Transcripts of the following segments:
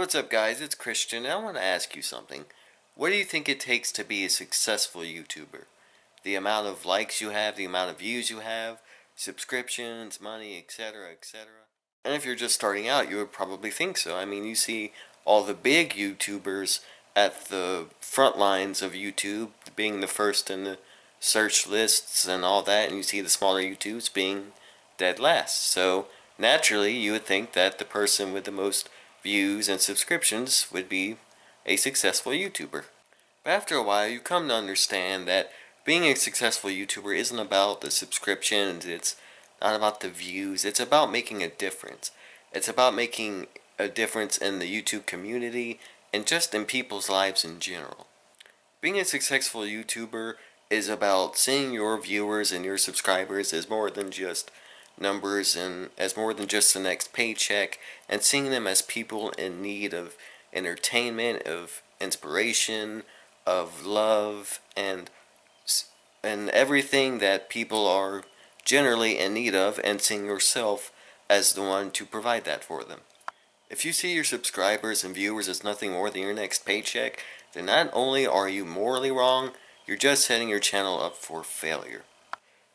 what's up guys, it's Christian and I want to ask you something. What do you think it takes to be a successful YouTuber? The amount of likes you have, the amount of views you have, subscriptions, money, etc, etc. And if you're just starting out, you would probably think so. I mean, you see all the big YouTubers at the front lines of YouTube being the first in the search lists and all that, and you see the smaller YouTubes being dead last. So, naturally, you would think that the person with the most views and subscriptions would be a successful YouTuber. But after a while, you come to understand that being a successful YouTuber isn't about the subscriptions, it's not about the views, it's about making a difference. It's about making a difference in the YouTube community and just in people's lives in general. Being a successful YouTuber is about seeing your viewers and your subscribers as more than just numbers and as more than just the next paycheck and seeing them as people in need of entertainment, of inspiration, of love and and everything that people are generally in need of and seeing yourself as the one to provide that for them. If you see your subscribers and viewers as nothing more than your next paycheck, then not only are you morally wrong, you're just setting your channel up for failure.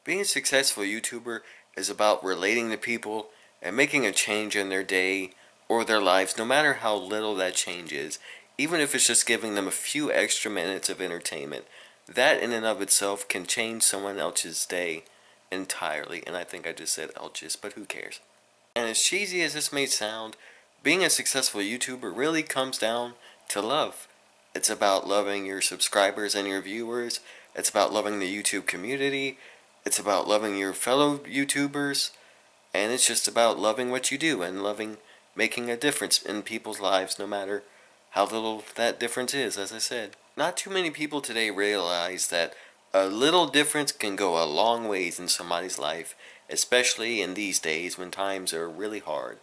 Being a successful YouTuber is about relating to people and making a change in their day or their lives, no matter how little that change is, even if it's just giving them a few extra minutes of entertainment. That in and of itself can change someone else's day entirely, and I think I just said else's, but who cares? And as cheesy as this may sound, being a successful YouTuber really comes down to love. It's about loving your subscribers and your viewers. It's about loving the YouTube community. It's about loving your fellow YouTubers, and it's just about loving what you do and loving making a difference in people's lives no matter how little that difference is, as I said. Not too many people today realize that a little difference can go a long ways in somebody's life, especially in these days when times are really hard.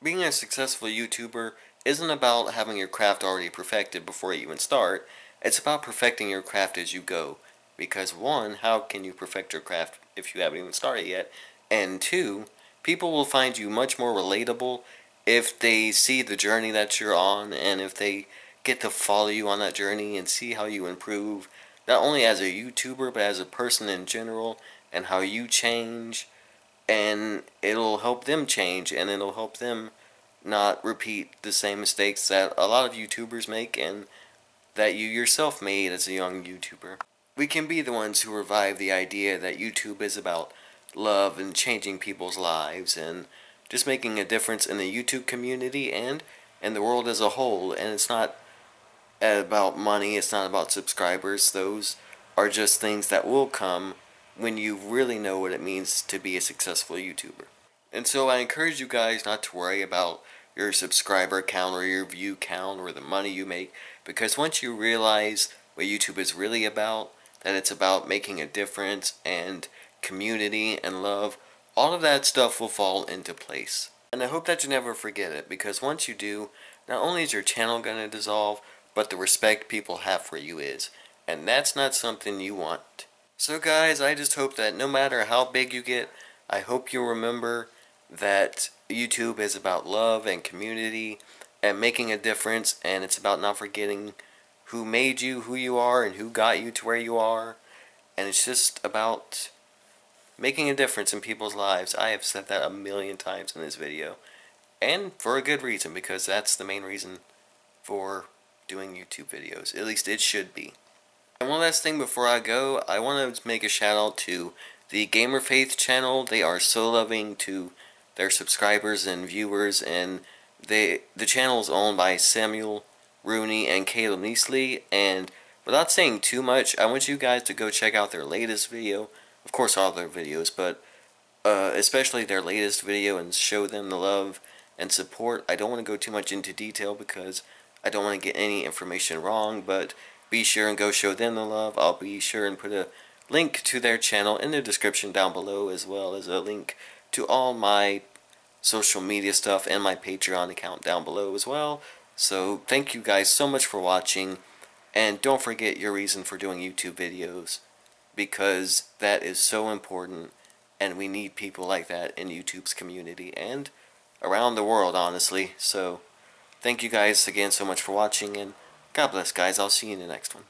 Being a successful YouTuber isn't about having your craft already perfected before you even start, it's about perfecting your craft as you go because one, how can you perfect your craft if you haven't even started yet? And two, people will find you much more relatable if they see the journey that you're on and if they get to follow you on that journey and see how you improve, not only as a YouTuber, but as a person in general, and how you change, and it'll help them change, and it'll help them not repeat the same mistakes that a lot of YouTubers make and that you yourself made as a young YouTuber we can be the ones who revive the idea that YouTube is about love and changing people's lives and just making a difference in the YouTube community and in the world as a whole. And it's not about money, it's not about subscribers. Those are just things that will come when you really know what it means to be a successful YouTuber. And so I encourage you guys not to worry about your subscriber count or your view count or the money you make because once you realize what YouTube is really about, that it's about making a difference and community and love, all of that stuff will fall into place. And I hope that you never forget it, because once you do, not only is your channel going to dissolve, but the respect people have for you is. And that's not something you want. So guys, I just hope that no matter how big you get, I hope you'll remember that YouTube is about love and community and making a difference, and it's about not forgetting who made you who you are and who got you to where you are. And it's just about making a difference in people's lives. I have said that a million times in this video. And for a good reason, because that's the main reason for doing YouTube videos. At least it should be. And one last thing before I go, I want to make a shout out to the Gamer Faith channel. They are so loving to their subscribers and viewers, and they the channel is owned by Samuel Rooney, and Caleb Neasley. And without saying too much, I want you guys to go check out their latest video. Of course, all their videos, but uh, especially their latest video and show them the love and support. I don't want to go too much into detail because I don't want to get any information wrong, but be sure and go show them the love. I'll be sure and put a link to their channel in the description down below as well as a link to all my social media stuff and my Patreon account down below as well. So thank you guys so much for watching. And don't forget your reason for doing YouTube videos. Because that is so important. And we need people like that in YouTube's community. And around the world, honestly. So thank you guys again so much for watching, and God bless, guys. I'll see you in the next one.